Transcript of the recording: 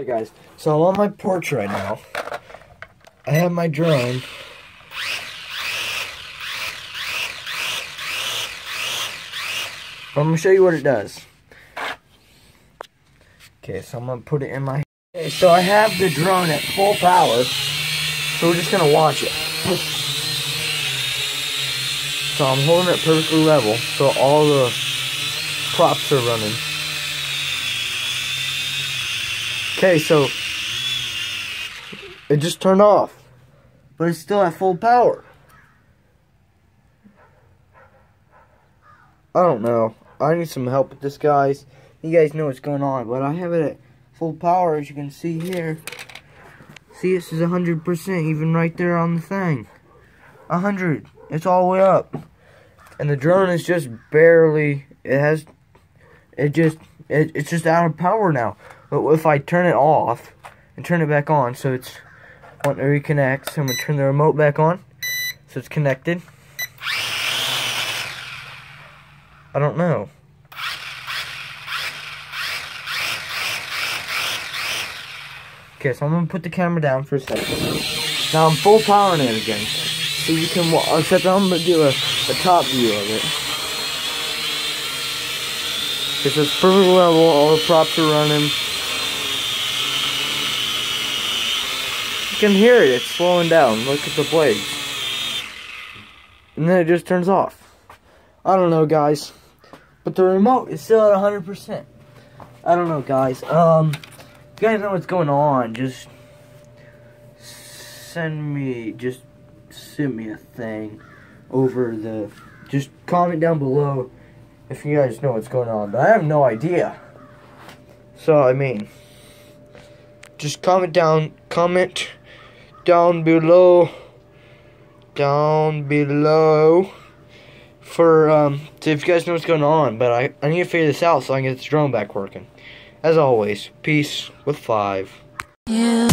Hey guys, so I'm on my porch right now. I have my drone. I'm gonna show you what it does. Okay, so I'm gonna put it in my. Okay, so I have the drone at full power. So we're just gonna watch it. So I'm holding it perfectly level, so all the props are running. Okay, so it just turned off, but it's still at full power. I don't know. I need some help with this, guys. You guys know what's going on, but I have it at full power, as you can see here. See, this is 100%, even right there on the thing. 100. It's all the way up. And the drone is just barely, it has, it just, it, it's just out of power now. But if I turn it off and turn it back on, so it's wanting to reconnect, so I'm going to turn the remote back on, so it's connected. I don't know. Okay, so I'm gonna put the camera down for a second. Now I'm full powering it again, so you can. Except I'm gonna do a, a top view of it. It's just perfect level. All the props are running. Can hear it. It's slowing down. Look at the blades. And then it just turns off. I don't know, guys. But the remote is still at 100%. I don't know, guys. Um you guys know what's going on, just send me, just send me a thing over the, just comment down below if you guys know what's going on. But I have no idea. So, I mean, just comment down, comment down below, down below for, um, if you guys know what's going on. But I, I need to figure this out so I can get this drone back working. As always, peace with five. Yeah.